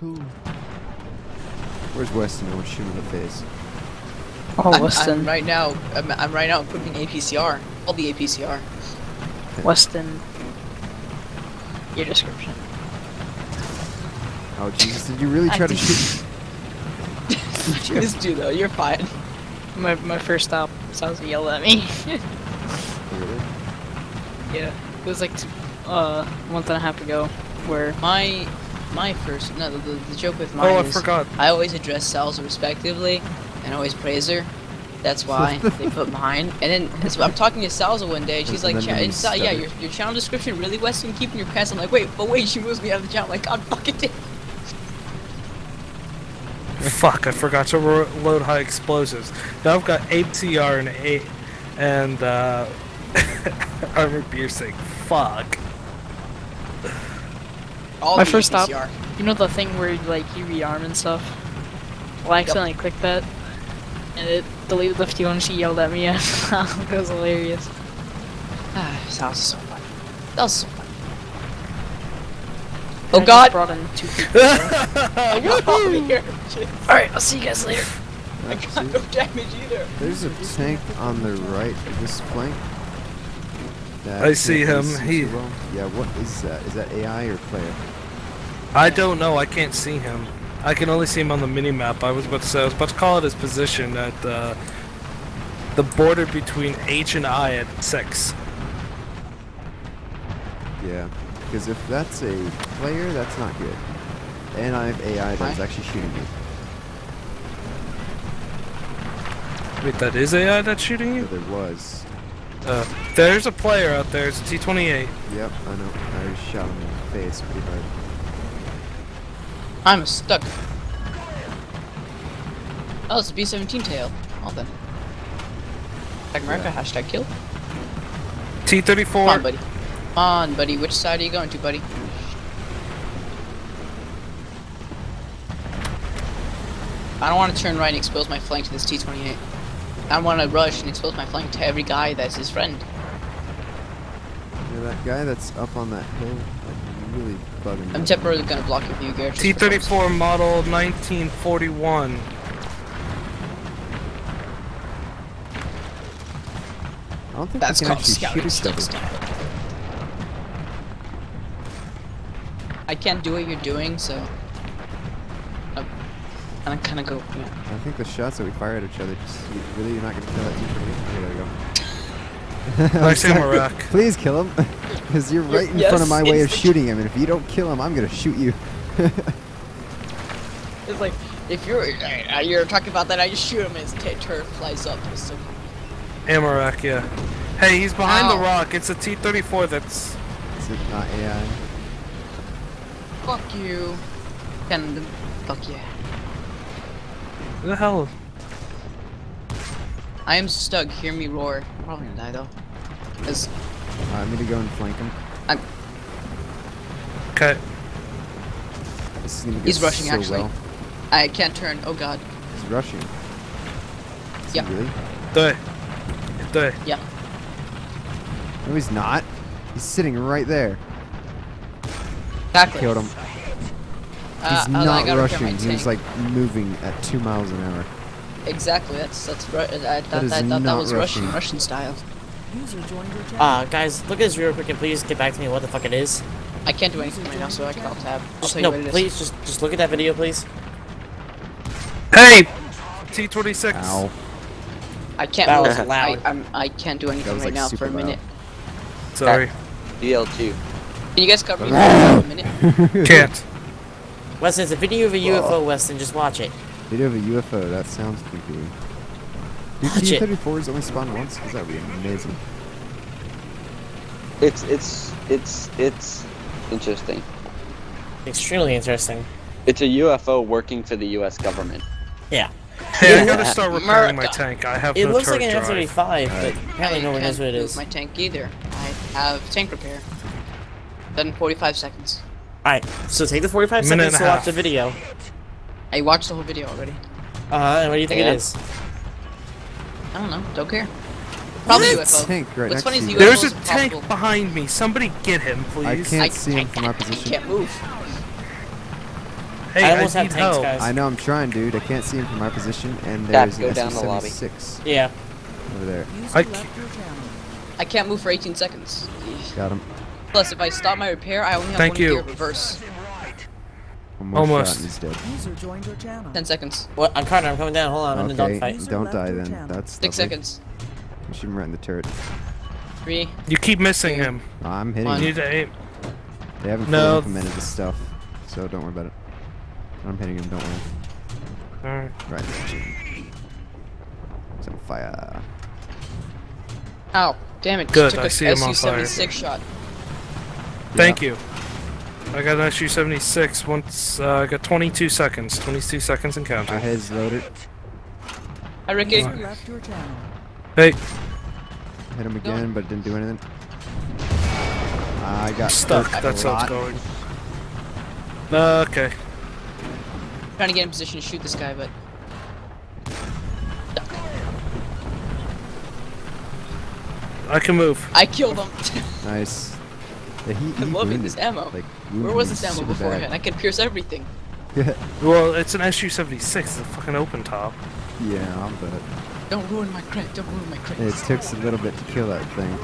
Naruto. Where's Weston? I want to shoot him in the face. Oh, I'm, Weston. I'm right now. I'm, I'm right now equipping APCR. All the APCR. Weston. Your description. Oh Jesus! Did you really try to did- shoot? this dude though, you're fine. My my first stop, sounds yelled at me. Really? yeah, it was like t- uh, a month and a half ago, where My my first no the, the joke with mine Oh, I is forgot. I always address Salsa respectively and always praise her. That's why they put mine. And then so I'm talking to Salza one day, and she's And like, then and Sal- "Yeah, your, your channel description really Western keeping your pants." I'm like, "Wait, but wait, she moves me out of the channel." like, God fucking damn. Fuck, I forgot to ro- load high explosives. Now I've got ATR and eight and uh, armor piercing. Fuck. All My first stop- APCR. you know the thing where like you rearm and stuff. Well, I accidentally clicked that, and it deleted the few and she yelled at me. it was hilarious. Ah, Salsa's so funny. That was so funny. I Oh just God! Brought in two people. I got over here. Shit. All right, I'll see you guys later. I got no damage either. There's a tank on the right of this flank. That I see him. He- too. Yeah, what is that? Is that AI or player? I don't know. I can't see him. I can only see him on the mini map. I was about to say. I was about to call it his position at uh, the border between H and I at six. Yeah, because if that's a player, that's not good. And I have AI that is Why? actually shooting me. Wait, that is AI that's shooting So you? there was. Uh, there's a player out there. It's a T28. Yep, I know. I already shot him in the face pretty hard. I'm stuck. Oh, it's a B-17 tail. Well then. Hashtag America, Yeah. hashtag kill. T34. Come on, buddy. Come on, buddy. Which side are you going to, buddy? I don't want to turn right and expose my flank to this T-28. I want to rush and expose my flank to every guy that's his friend. Yeah, that guy that's up on that hill, like, really bugging me. I'm temporarily going to block your view, Garrett. just for fun. T34 model 1941. I don't think That's we can called actually scouting shoot stick style. I can't do what you're doing, so I'm gonna kind of go. Yeah. I think the shots that we fire at each other just really you're not gonna kill that T28. Okay, there we go. Nice I'm ammo sorry. rack. Please kill him, because you're right in Yes, front of my way of shooting him, and if you don't kill him, I'm gonna shoot you. It's like if you're uh, you're talking about that, I just shoot him and his t- turret flies up. It's so Ammo rack, yeah. Hey, he's behind the rock. It's a T34 that's. Is it not AI? fuck you. And fuck yeah. Who the hell? I am stuck. Hear me roar. I'm probably gonna die though. Cause Uh, I'm gonna go and flank him. I'm Okay. This is gonna He's rushing, so actually. well. I can't turn. Oh god. He's rushing. Is Yeah. He really? Die. Die. Yeah. No, he's not. He's sitting right there. Exactly. Killed him. Uh, He's I- I not gotta repair my rushing. He's like moving at two miles an hour. Exactly. That's that's right. I thought is that, I thought that not was Russian Russian. Russian style. Uh, guys, look at this real quick and please get back to me what the fuck it is. I can't do anything right now, so I can alt tab. I'll Just, tell you no, what it is. please, just just look at that video, please. Hey! T26. Ow. I can't That move. was loud. I, I'm, I can't do anything was, right like, now for a minute. Sorry. DL2. Can you guys cover me for a minute? Can't. Weston, it's a video of a UFO, Weston, just watch it. Video of a UFO. That sounds creepy. Do Watch it. T-34s only spawn once? Because that would be amazing. It's it's it's it's interesting. Extremely interesting. It's a UFO working for the U.S. government. Yeah. Hey, I gotta start repairing my tank. I have It no looks like an. F-35, but apparently I no one knows what it move is. my tank either. I have tank repair. Done in 45 seconds. Alright, so take the 45 Minute seconds to a watch half. the video. I watched the whole video already. Uh, and what do you think Yeah. it is? I don't know. Don't care. Probably What? UFO. Tank right What's next funny to is you. UFOs There's a are tank possible- behind me. Somebody get him, please. I can't I, see I, him from my I position. can't move. Hey, I I, almost have need tanks, help. guys. I know I'm trying, dude. I can't see him from my position, and there's go an down the lobby. SU-76 Yeah. over there. I, I can't move for 18 seconds. Got him. Plus, if I stop my repair, I only have Thank one you. gear reverse. One more Almost. shot he's dead. User joined your channel. 10 seconds. What? I'm Carter. I'm coming down. Hold on. I'm in the Okay, dogfight. don't die then. That's Six lovely. seconds. You shoot him right in the turret. Three. you keep missing him. I'm hitting You One. him. need to aim. They haven't No. fully implemented this stuff, so don't worry about it. I'm hitting him, don't worry. Alright. Right in the chin. He's on fire. Ow. Damn it. Good, Took I a see him on fire. SU-76 shot. Thank you. I got an SU-76. Once uh, I got 22 seconds. 22 seconds and Our My heads loaded. Hi, Ricky. User left your channel. Hey, Hit him again, but didn't do anything. I got stuck. That's how lot. it's going. Uh, okay. Trying to get in position to shoot this guy, but. I can move. I killed him. Nice. Yeah, he, he I'm loving wounded, this ammo. Like, Where was this ammo super beforehand? I can pierce everything. bad. Well, it's an SU-76. It's a fucking open top. yeah, I'll bet. Don't ruin my crit. Don't ruin my crit. It took a little bit to kill that thing.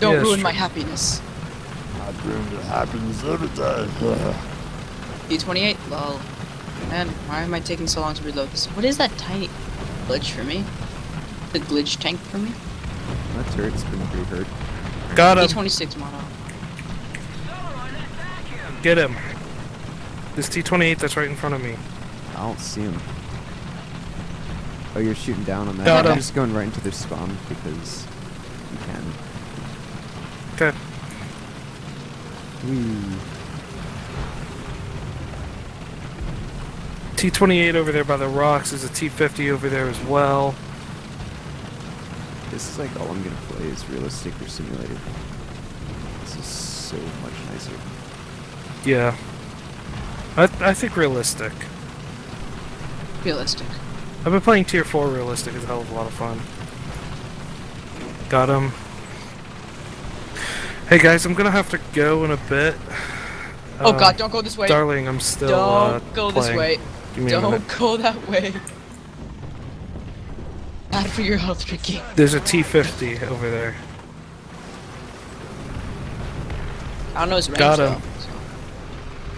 Don't Yeah, ruin my happiness. happens every time. D28? Lol. Man, why am I taking so long to reload this? What is that tiny glitch for me? The glitch tank for me? That turret's been pretty hurt. Got him. D26 model. Get him. This T-28 that's right in front of me. I don't see him. Oh, you're shooting down on that. Got I'm just going right into their spawn because you can. Okay. Whee. T-28 over there by the rocks. There's a T-50 over there as well. This is like all I'm gonna play is realistic or simulated. This is so much nicer. Yeah. I, I think realistic. Realistic. I've been playing Tier 4 realistic. It's a hell of a lot of fun. Got him. Hey guys, I'm gonna have to go in a bit. Oh Uh, god, don't go this way. Darling, I'm still don't uh, go this way. Give me a minute. Don't go that way. Bad for your health, Ricky. There's a T-50 over there. I don't know his range Got though. him.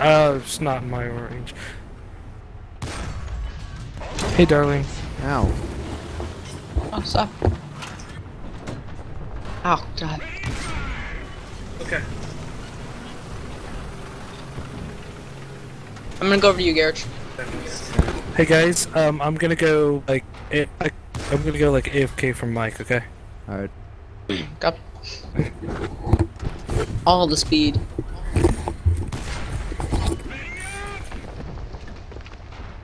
Uh, it's not in my range. Hey, darling. Ow. Oh, stop. Oh, God. Okay. I'm gonna go over to you, Garrett. Hey guys, um, I'm gonna go like A- I, I'm gonna go like AFK from Mike. Okay. Alright. Got all the speed.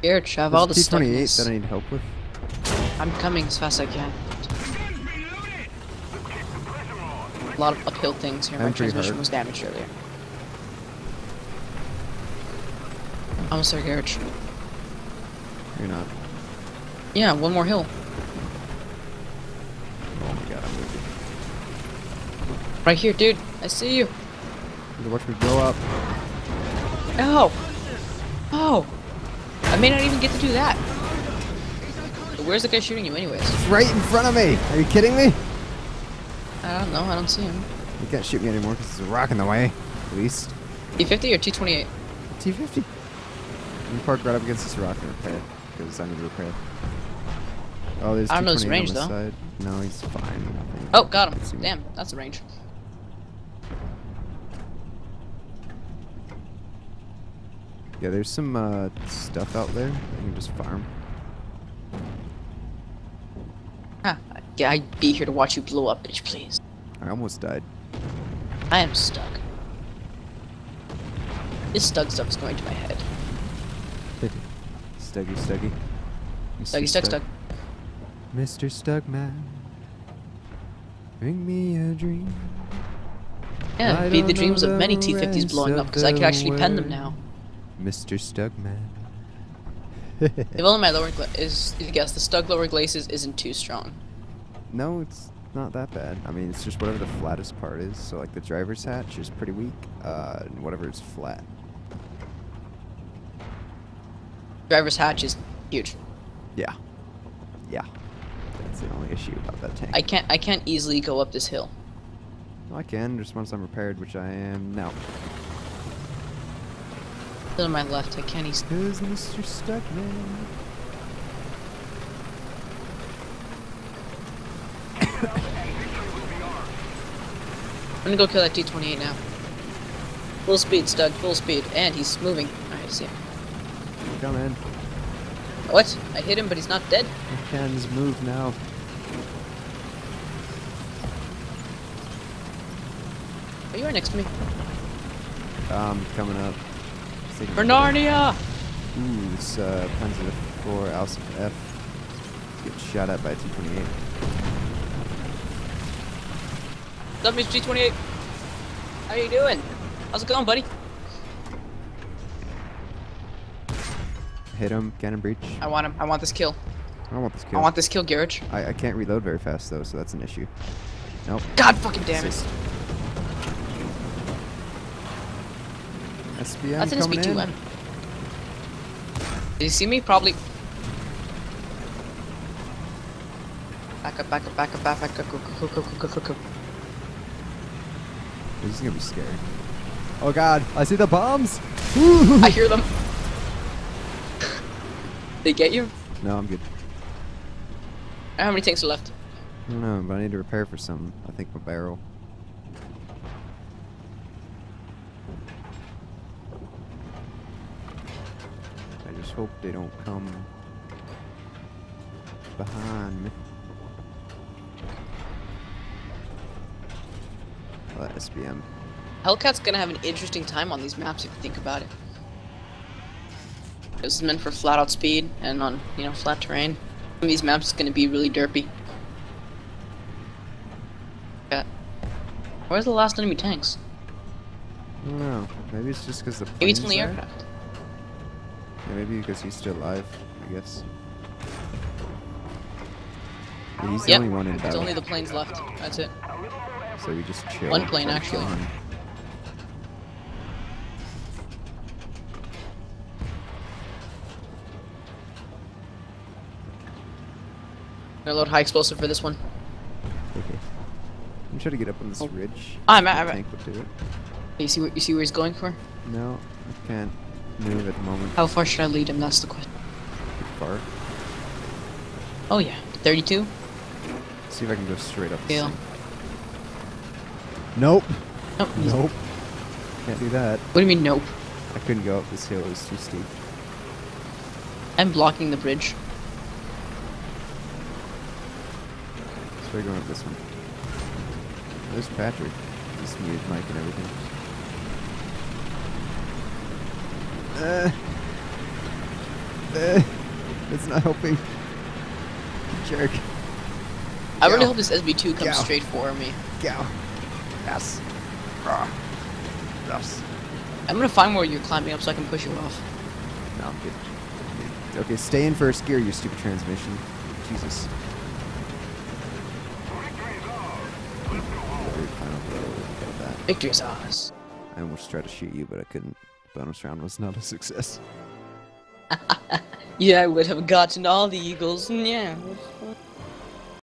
Have all the T28 stuffness. that I need help with. I'm coming as fast as I can. A lot of uphill things here. My I'm transmission hurt. was damaged earlier. Almost there, Garrett. You're not. Yeah, one more hill. Oh my god, I'm moving. Right here, dude. I see you. You watch me blow up. Oh! Oh! I may not even get to do that. Where's the guy shooting you anyways? Right in front of me! Are you kidding me? I don't know, I don't see him. You can't shoot me anymore because there's a rock in the way. At least. T50 or T28? T50. You park right up against this rock and repair. Because I need to repair. Oh, there's I don't know his T28 range, though. Side. No, he's fine. Oh, got him. Damn, that's a range. Yeah, there's some uh, stuff out there that you can just farm. Huh. Yeah, I'd be here to watch you blow up, bitch, please. I almost died. I am stuck. This stug stuff is going to my head. Stuggy, Stuggy. Mr. Stuggy, stuck, stuck. Mr. Stugman. Bring me a dream. Yeah, feed the dreams of many T50s blowing up because I can actually pen them now. Mr. Stugman. If only my lower gla- is, guess the stug lower glacis isn't too strong. no, it's not that bad. I mean, it's just whatever the flattest part is. So, like, the driver's hatch is pretty weak. Uh, and whatever is flat. Driver's hatch is huge. Yeah. Yeah. That's the only issue about that tank. I can't I can't easily go up this hill. I can, just once I'm repaired, which I am now. To my left, I can't easily. Cause Mr. Stuckman. I'm gonna go kill that T28 now. Full speed, Stug, full speed. And he's moving. Alright, I see him. Come in. What? I hit him, but he's not dead? My cans move now. Are you right next to me? Um, coming up. It's taking- Bernardia! Ooh, this uh, Panzer 4 Alpha F gets shot at by a T-28. What's up, Mr. G28? How you doing? How's it going, buddy? Hit him, cannon breach. I want him. I want this kill. I don't want this kill. I want this kill, Garage. I, I can't reload very fast though, so that's an issue. Nope. God fucking damn it. SBM That's an coming SB2M. in. Did you see me? Probably. Back up, back up, back up, back up, back up, go, go, go, go, go, go, go. This is gonna be scary. Oh god, I see the bombs! I hear them. they get you? No, I'm good. How many tanks are left? I don't know, but I need to repair for something. I think my barrel. I just hope they don't come behind me. Oh, SBM. Hellcat's gonna have an interesting time on these maps if you think about it. This is meant for flat out speed and on, you know, flat terrain. These maps is gonna be really derpy. Yeah. Where's the last enemy tanks? I don't know. Maybe it's just because the Maybe it's from the aircraft. Yeah, maybe because he's still alive, I guess. Yeah, he's the Yep, only one in there's battle. only the planes left. That's it. So we just chill. One plane, while we kill actually. Gonna load high explosive for this one. Okay. I'm trying to get up on this Oh. ridge. I'm The at- I'm at- tank would do it. You see what you see where he's going for? No, I can't move at the moment. How far should I lead him? That's the question. Far. Oh yeah, 32. See if I can go straight up. This Yeah. Nope. Nope. Nope. Can't do that. What do you mean nope? I couldn't go up this hill. It was too steep. I'm blocking the bridge. So we're going up this one. There's Patrick. He's muted mic and everything. Uh, uh, it's not helping. Jerk. I really hope this SB2 comes Go. straight for me. Go. Yes. Ah. Yes. I'm gonna find where you're climbing up so I can push you off. No, I'm good. Okay, stay in first gear, you stupid transmission. Jesus. Very final blow. Got that. Victory's ours. I almost tried to shoot you, but I couldn't. Bonus round was not a success. Yeah, I would have gotten all the eagles. Yeah.